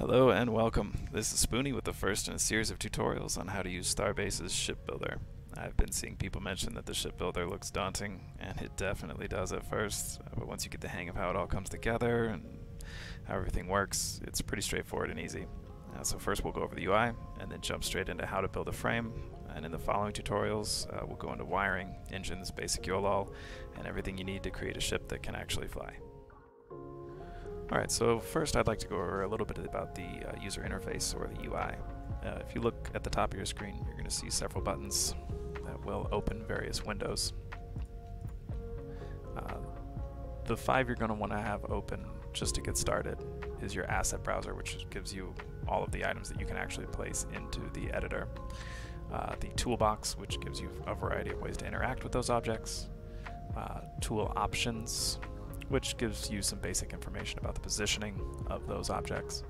Hello and welcome. This is Spunie with the first in a series of tutorials on how to use Starbase's ship builder. I've been seeing people mention that the ship builder looks daunting, and it definitely does at first, but once you get the hang of how it all comes together and how everything works, it's pretty straightforward and easy. Uh, so first we'll go over the UI, and then jump straight into how to build a frame, and in the following tutorials uh, we'll go into wiring, engines, basic YOLOL, and everything you need to create a ship that can actually fly. Alright, so first I'd like to go over a little bit about the uh, user interface or the UI. Uh, if you look at the top of your screen, you're going to see several buttons that will open various windows. Uh, the five you're going to want to have open just to get started is your asset browser, which gives you all of the items that you can actually place into the editor. Uh, the toolbox, which gives you a variety of ways to interact with those objects. Uh, tool options, which gives you some basic information about the positioning of those objects.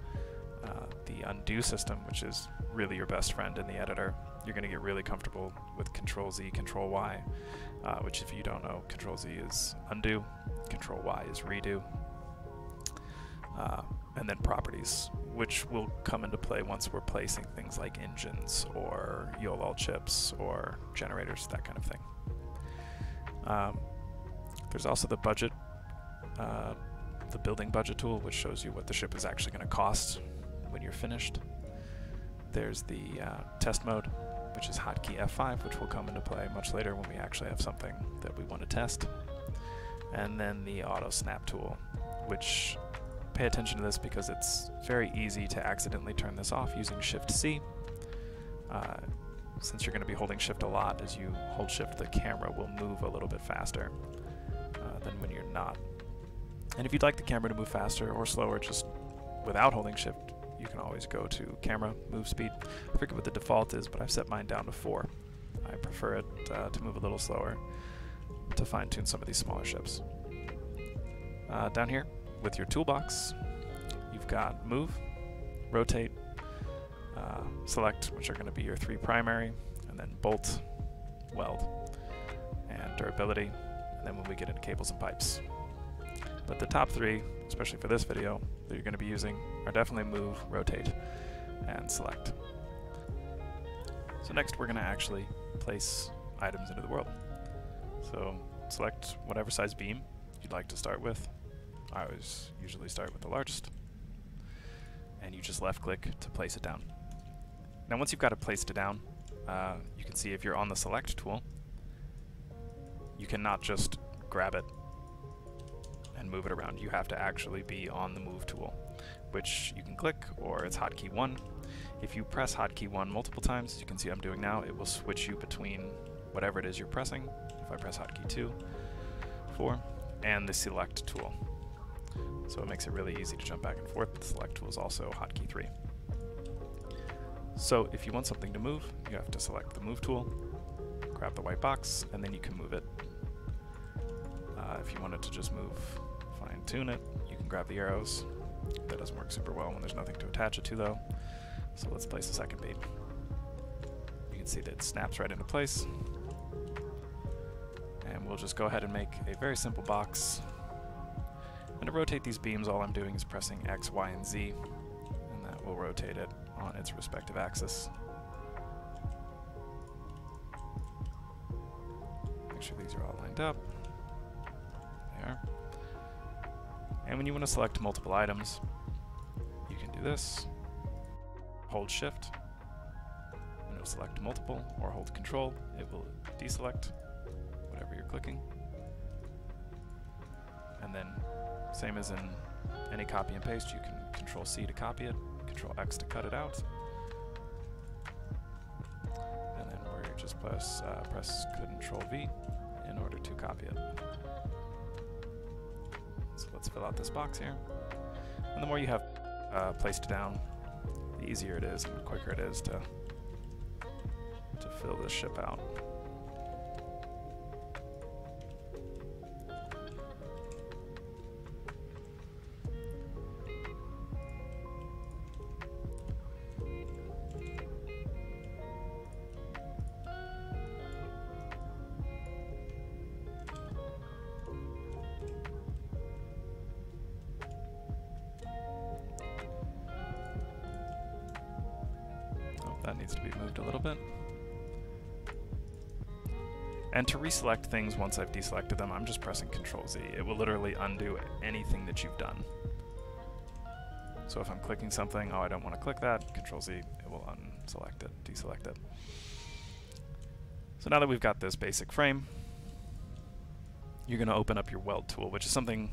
Uh, the undo system, which is really your best friend in the editor. You're going to get really comfortable with Control Z, Control Y, uh, which if you don't know, Control Z is undo, Control Y is redo. Uh, and then properties, which will come into play once we're placing things like engines or YOLOL chips or generators, that kind of thing. Um, there's also the budget uh, the building budget tool, which shows you what the ship is actually going to cost when you're finished. There's the uh, test mode, which is hotkey F5, which will come into play much later when we actually have something that we want to test. And then the auto snap tool, which pay attention to this because it's very easy to accidentally turn this off using Shift C. Uh, since you're going to be holding Shift a lot, as you hold Shift, the camera will move a little bit faster uh, than when you're not and if you'd like the camera to move faster or slower just without holding shift, you can always go to camera, move speed. I forget what the default is, but I've set mine down to 4. I prefer it uh, to move a little slower to fine tune some of these smaller ships. Uh, down here, with your toolbox, you've got move, rotate, uh, select, which are going to be your three primary, and then bolt, weld, and durability, and then when we get into cables and pipes, but the top three, especially for this video, that you're going to be using are definitely move, rotate, and select. So next we're going to actually place items into the world. So select whatever size beam you'd like to start with. I always usually start with the largest. And you just left click to place it down. Now once you've got it placed it down, uh, you can see if you're on the select tool, you cannot just grab it and move it around. You have to actually be on the move tool, which you can click or it's hotkey 1. If you press hotkey 1 multiple times, as you can see I'm doing now, it will switch you between whatever it is you're pressing. If I press hotkey 2, 4, and the select tool. So it makes it really easy to jump back and forth. The select tool is also hotkey 3. So if you want something to move, you have to select the move tool, grab the white box, and then you can move it. Uh, if you wanted to just move tune it. You can grab the arrows. That doesn't work super well when there's nothing to attach it to though. So let's place the second beam. You can see that it snaps right into place. And we'll just go ahead and make a very simple box. And to rotate these beams, all I'm doing is pressing X, Y, and Z, and that will rotate it on its respective axis. Make sure these are all lined up. And when you want to select multiple items, you can do this. Hold shift, and it'll select multiple, or hold control, it will deselect whatever you're clicking. And then, same as in any copy and paste, you can control C to copy it, control X to cut it out. And then where you just press, uh, press control V in order to copy it. So let's fill out this box here. And the more you have uh, placed down, the easier it is and the quicker it is to, to fill this ship out. Needs to be moved a little bit. And to reselect things once I've deselected them, I'm just pressing Control Z. It will literally undo anything that you've done. So if I'm clicking something, oh, I don't want to click that, Control Z, it will unselect it, deselect it. So now that we've got this basic frame, you're going to open up your weld tool, which is something,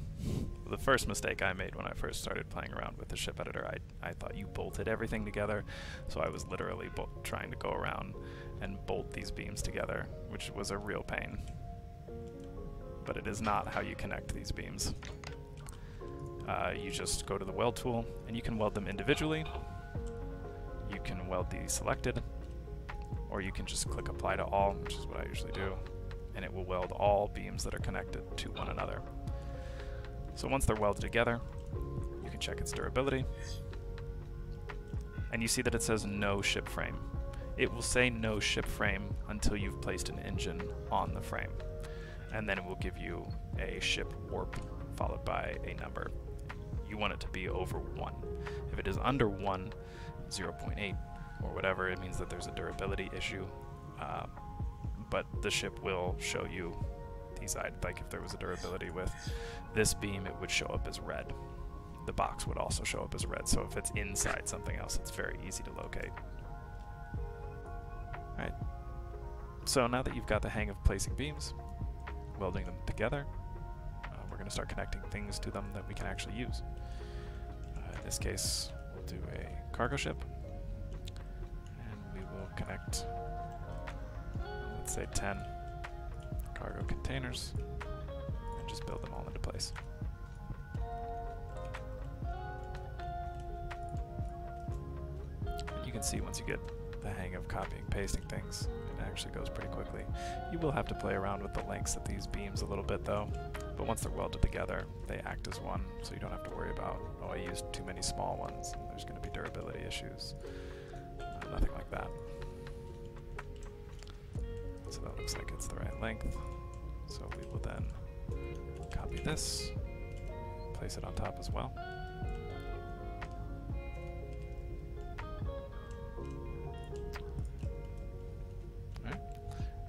the first mistake I made when I first started playing around with the ship editor. I, I thought you bolted everything together, so I was literally trying to go around and bolt these beams together, which was a real pain. But it is not how you connect these beams. Uh, you just go to the weld tool, and you can weld them individually. You can weld these selected, or you can just click apply to all, which is what I usually do, and it will weld all beams that are connected to one another. So once they're welded together, you can check its durability, and you see that it says no ship frame it will say no ship frame until you've placed an engine on the frame. And then it will give you a ship warp followed by a number. You want it to be over 1. If it is under 1, 0.8 or whatever, it means that there's a durability issue. Uh, but the ship will show you these, like if there was a durability with this beam, it would show up as red. The box would also show up as red, so if it's inside something else, it's very easy to locate. Right. So now that you've got the hang of placing beams, welding them together, uh, we're going to start connecting things to them that we can actually use. Uh, in this case, we'll do a cargo ship, and we will connect, say 10 cargo containers, and just build them all into place. And you can see once you get the hang of copying pasting things. It actually goes pretty quickly. You will have to play around with the lengths of these beams a little bit though, but once they're welded together, they act as one, so you don't have to worry about, oh, I used too many small ones, there's going to be durability issues. Uh, nothing like that. So that looks like it's the right length. So we will then copy this, place it on top as well.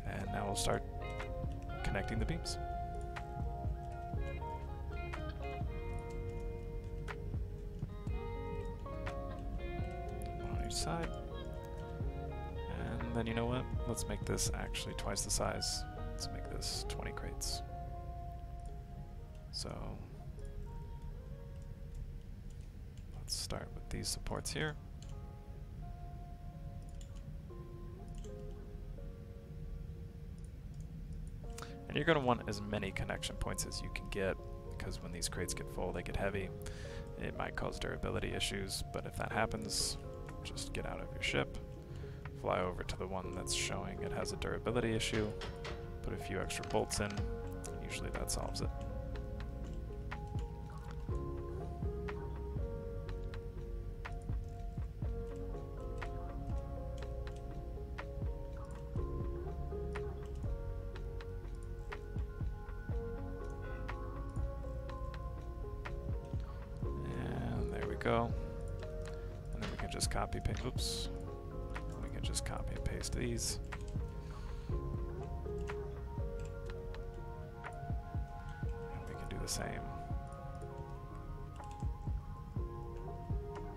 And now we'll start connecting the beams. on each side. And then you know what? Let's make this actually twice the size. Let's make this 20 crates. So let's start with these supports here. And you're going to want as many connection points as you can get, because when these crates get full, they get heavy. It might cause durability issues, but if that happens, just get out of your ship, fly over to the one that's showing it has a durability issue, put a few extra bolts in, usually that solves it. And there we go. And then we can just copy paste, oops. Paste these. And we can do the same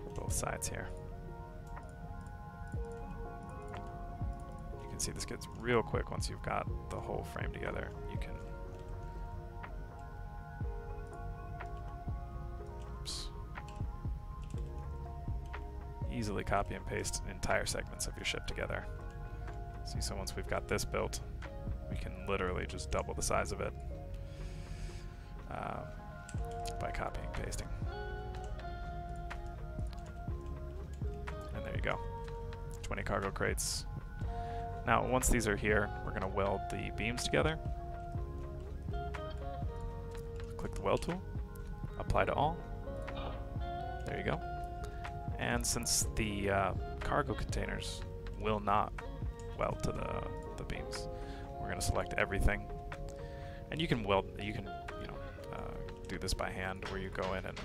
for both sides here. You can see this gets real quick once you've got the whole frame together. You can easily copy and paste entire segments of your ship together. See, so once we've got this built, we can literally just double the size of it uh, by copying and pasting. And there you go. 20 cargo crates. Now, once these are here, we're going to weld the beams together. Click the weld tool, apply to all. There you go. And since the uh, cargo containers will not weld to the, the beams, we're going to select everything. And you can weld, you can, you know, uh, do this by hand where you go in and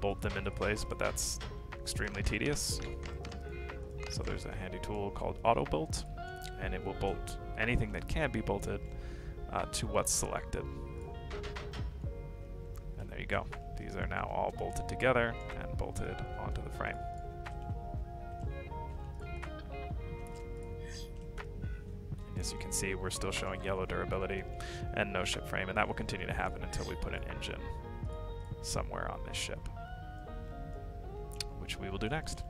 bolt them into place, but that's extremely tedious. So there's a handy tool called Auto Bolt, and it will bolt anything that can be bolted uh, to what's selected. And there you go. These are now all bolted together and bolted onto the frame. As you can see, we're still showing yellow durability and no ship frame, and that will continue to happen until we put an engine somewhere on this ship, which we will do next.